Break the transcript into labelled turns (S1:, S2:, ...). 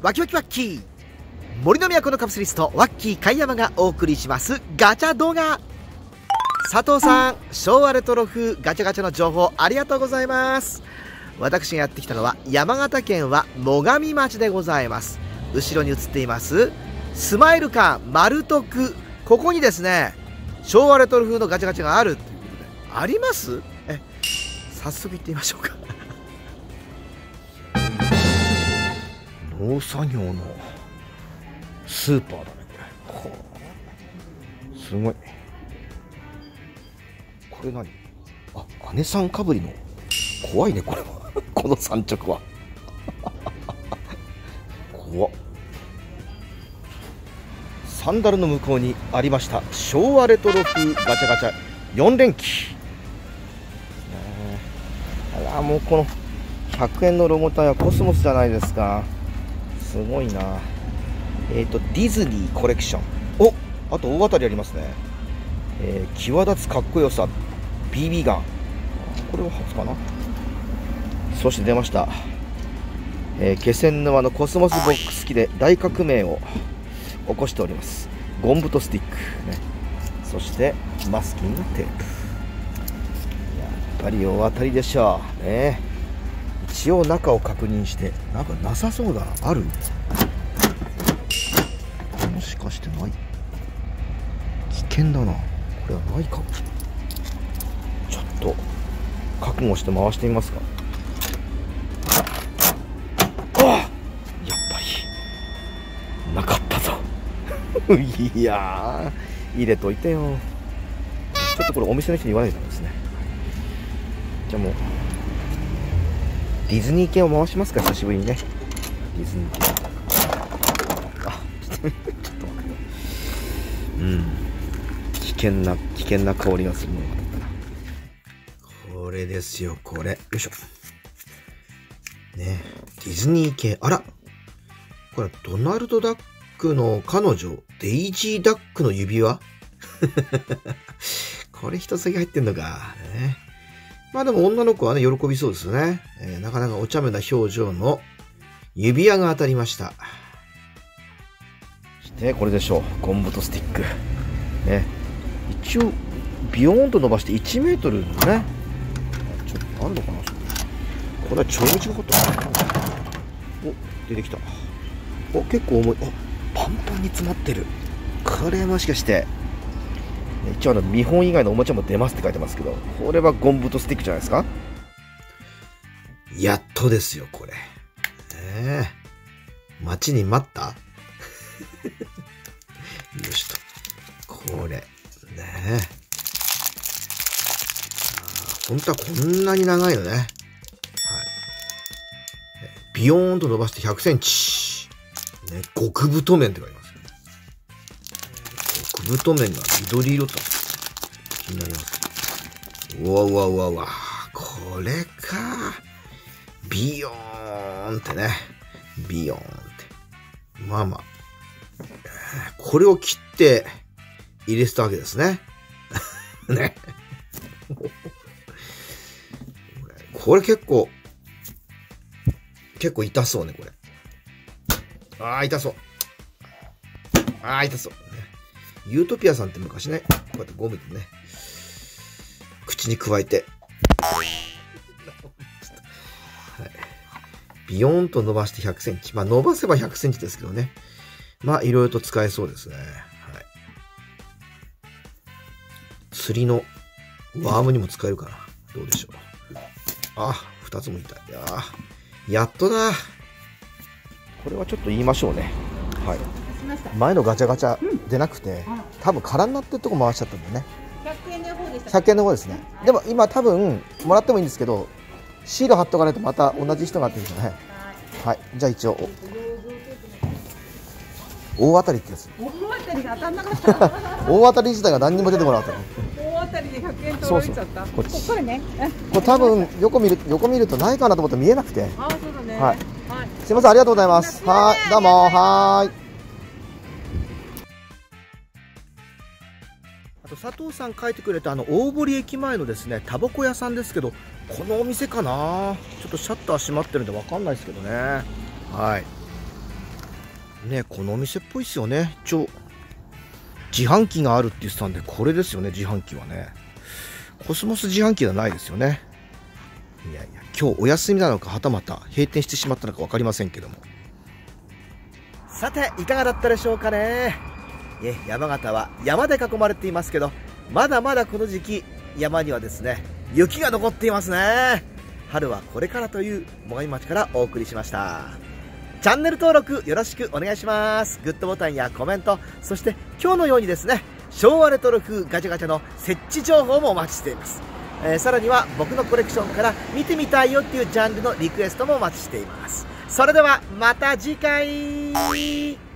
S1: ワキワキワッキー。森の都のカプセリストワッキー貝山がお送りします。ガチャ動画。佐藤さん昭和レトロ風ガチャガチャの情報ありがとうございます。私がやってきたのは山形県は最上町でございます。後ろに映っていますスマイルカー丸徳ここにですね昭和レトロ風のガチャガチャがあるということで。あります？え早速行ってみましょうか。農作業のスーパーだねこれ。すごい。これ何？あ姉さんかぶりの。怖いねこれは。この産直は。怖っ。サンダルの向こうにありました昭和レトロ風ガチャガチャ4連機。あらもうこの100円のロゴタイはコスモスじゃないですかすごいな。えっ、ー、とディズニーコレクション。おあと大当たりありますね、えー、際立つかっこよさ。BB ガン。これは初かな。そして出ました、えー、気仙沼のコスモスボックス機で大革命を起こしております。ゴンブとスティック、ね、そしてマスキングテープ。やっぱり大当たりでしょう。ね。一応中を確認してなんかなさそうだある？もしかしてない？危険だな。これはないかちょっと覚悟して回してみますか。あやっぱり。なかったぞ。いや入れといてよ。ちょっとこれお店の人に言わないとですね。じゃあもうディズニー系を回しますか久しぶりにね。ディズニー系。あちょっと待って。うん。危険な危険な香りがするもの。がったなこれですよこれ。よいしょ。ねディズニー系。あら。これドナルド・ダックの彼女デイジー・ダックの指輪？これ一つだけ入ってんのか。ね。まあでも女の子はね、喜びそうですよね。えー、なかなかお茶目な表情の指輪が当たりました。そしてこれでしょう。ゴンブとスティック。ね。一応、ビヨーンと伸ばして1メートルのね。ちょっとあるのかなこれは超短かったお、出てきた。お、結構重い。あ、パンパンに詰まってる。これもしかして、一応あの見本以外のおもちゃも出ますって書いてますけど、これはゴンブとスティックじゃないですか？やっとですよ、これ。ええ、待ちに待った？よしと。これ、ねえ。本当はこんなに長いよね。はい。ビヨーンと伸ばして100センチ。ね、極太麺って書いてます。太麺が緑色と気になります。うわうわうわうわ。これか。ビヨーンってね。ビヨーンって。まあまあ。これを切って入れてたわけですね。ね。これ結構、結構痛そうね、これ。ああ、痛そう。ああ、痛そう。ユートピアさんって昔ね、こうやってゴムでね、口にくわえて、はい、ビヨーンと伸ばして100センチ。まあ伸ばせば100センチですけどね。まあいろいろと使えそうですね。はい。釣りのワームにも使えるかな。どうでしょう。あ、二つも痛い。いややっとだ。これはちょっと言いましょうね。はい。前のガチャガチャ出なくて、うん、多分空になってるとこ回しちゃったんだよね。100円の方でした100円の方ですね、でも今多分もらってもいいんですけどシール貼っとかないとまた同じ人がってるんですよねはい、じゃあ一応大当たりってやつ。大当たりが当たんなかった。大当たり自体が何にも出てこなかった大当たりで100円取られちゃった。こっちこれね。これ多分横見る横見るとないかなと思って見えなくて。あそうだね。はい、はい、すみませんありがとうございます。はい。どうも。はいあと佐藤さん書いてくれたあの大堀駅前のですねタバコ屋さんですけどこのお店かな？ちょっとシャッター閉まってるんで分かんないですけどね。はい。ねこのお店っぽいっすよね。一応自販機があるって言ってたんでこれですよね自販機はね。コスモス自販機ではないですよね。いやいや今日お休みなのかはたまた閉店してしまったのか分かりませんけどもさていかがだったでしょうかねえ山形は山で囲まれていますけどまだまだこの時期山にはですね雪が残っていますね。春はこれからという最上町からお送りしました。チャンネル登録よろしくお願いします。グッドボタンやコメントそして今日のようにですね昭和レトロ風ガチャガチャの設置情報もお待ちしています、えー、さらには僕のコレクションから見てみたいよっていうジャンルのリクエストもお待ちしています。それではまた次回。